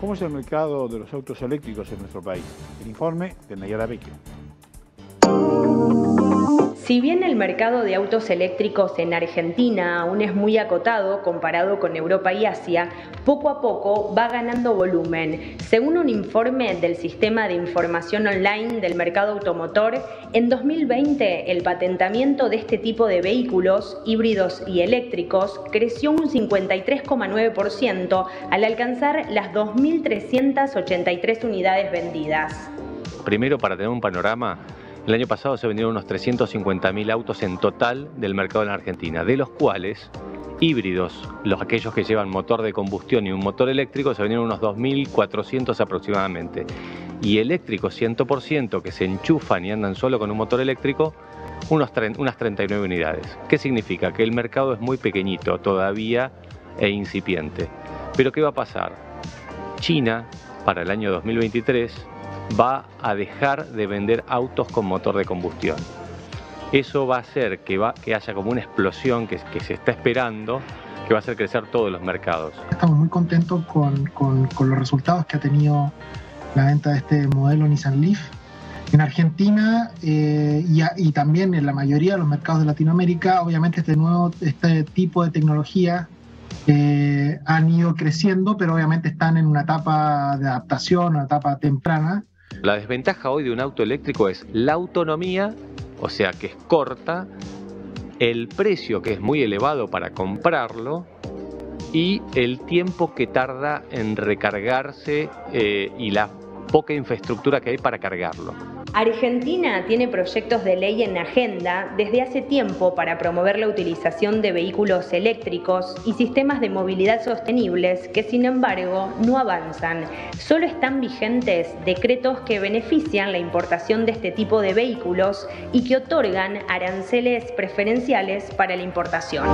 ¿Cómo es el mercado de los autos eléctricos en nuestro país? El informe de Nayara Vecchio. Si bien el mercado de autos eléctricos en Argentina aún es muy acotado comparado con Europa y Asia, poco a poco va ganando volumen. Según un informe del Sistema de Información Online del Mercado Automotor, en 2020 el patentamiento de este tipo de vehículos híbridos y eléctricos creció un 53,9% al alcanzar las 2.383 unidades vendidas. Primero, para tener un panorama, el año pasado se vendieron unos 350.000 autos en total del mercado en Argentina, de los cuales híbridos, los aquellos que llevan motor de combustión y un motor eléctrico, se vendieron unos 2.400 aproximadamente. Y eléctricos 100% que se enchufan y andan solo con un motor eléctrico, unas 39 unidades. ¿Qué significa? Que el mercado es muy pequeñito todavía e incipiente. Pero ¿qué va a pasar? China, para el año 2023, va a dejar de vender autos con motor de combustión. Eso va a hacer que, va, que haya como una explosión que, se está esperando, que va a hacer crecer todos los mercados. Estamos muy contentos con, con, los resultados que ha tenido la venta de este modelo Nissan Leaf. En Argentina eh, y, y, también en la mayoría de los mercados de Latinoamérica, obviamente este nuevo este tipo de tecnología eh, han ido creciendo, pero obviamente están en una etapa de adaptación, una etapa temprana. La desventaja hoy de un auto eléctrico es la autonomía, o sea que es corta, el precio que es muy elevado para comprarlo y el tiempo que tarda en recargarse eh, y la poca infraestructura que hay para cargarlo. Argentina tiene proyectos de ley en agenda desde hace tiempo para promover la utilización de vehículos eléctricos y sistemas de movilidad sostenibles que sin embargo no avanzan. Solo están vigentes decretos que benefician la importación de este tipo de vehículos y que otorgan aranceles preferenciales para la importación.